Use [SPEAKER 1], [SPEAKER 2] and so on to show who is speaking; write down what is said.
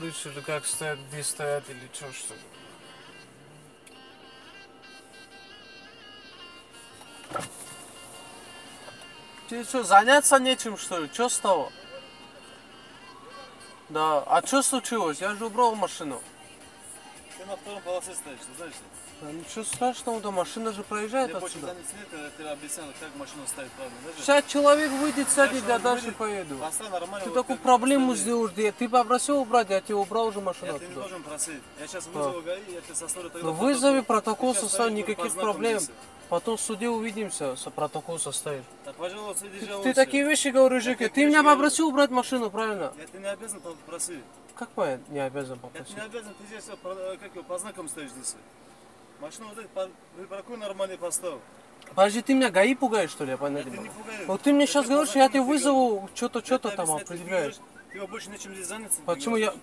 [SPEAKER 1] говоришь, или как стоят, где стоят, или что, что ли? Тебе что, заняться нечем, что ли? Что с того? Да, а что случилось? Я же убрал машину.
[SPEAKER 2] Ты на втором полосе стоишь, ты знаешь?
[SPEAKER 1] Да ничего страшного, да машина же проезжает
[SPEAKER 2] Мне больше
[SPEAKER 1] отсюда.
[SPEAKER 2] занять нет, я тебе объяснял, как машину ставить правильно. да же?
[SPEAKER 1] Сейчас человек выйдет, сядет, я дальше
[SPEAKER 2] выйдет,
[SPEAKER 1] поеду.
[SPEAKER 2] Нормально.
[SPEAKER 1] Ты
[SPEAKER 2] вот
[SPEAKER 1] такую проблему сделаешь, где ты попросил убрать, я тебе убрал уже машину
[SPEAKER 2] Я тебе не
[SPEAKER 1] оттуда.
[SPEAKER 2] должен просить. Я сейчас вызову ГАИ, я тебе составлю
[SPEAKER 1] Ну вызови протокол,
[SPEAKER 2] Ты стоишь,
[SPEAKER 1] никаких проблем.
[SPEAKER 2] здесь.
[SPEAKER 1] Потом в суде увидимся, протокол составишь.
[SPEAKER 2] Так, пожалуйста, иди
[SPEAKER 1] Ты
[SPEAKER 2] жалуйся.
[SPEAKER 1] такие вещи говоришь,
[SPEAKER 2] такие
[SPEAKER 1] Ты меня попросил убрать машину, правильно?
[SPEAKER 2] Я тебе не обязан попросить.
[SPEAKER 1] Как я не обязан
[SPEAKER 2] Я
[SPEAKER 1] попросить?
[SPEAKER 2] тебе не обязан, ты здесь по- как его, по знакам стоишь здесь. Машину вот эту припаркуй нормально и поставь.
[SPEAKER 1] Подожди, ты меня ГАИ пугаешь, что ли, я понять
[SPEAKER 2] Я
[SPEAKER 1] не
[SPEAKER 2] тебя
[SPEAKER 1] могу? Вот ты мне
[SPEAKER 2] Я
[SPEAKER 1] сейчас говоришь, я
[SPEAKER 2] говорю.
[SPEAKER 1] вызову, что-то,
[SPEAKER 2] Я
[SPEAKER 1] что-то там
[SPEAKER 2] ты
[SPEAKER 1] определяешь.
[SPEAKER 2] Тебе больше нечем здесь заняться. ты
[SPEAKER 1] Почему я... Ты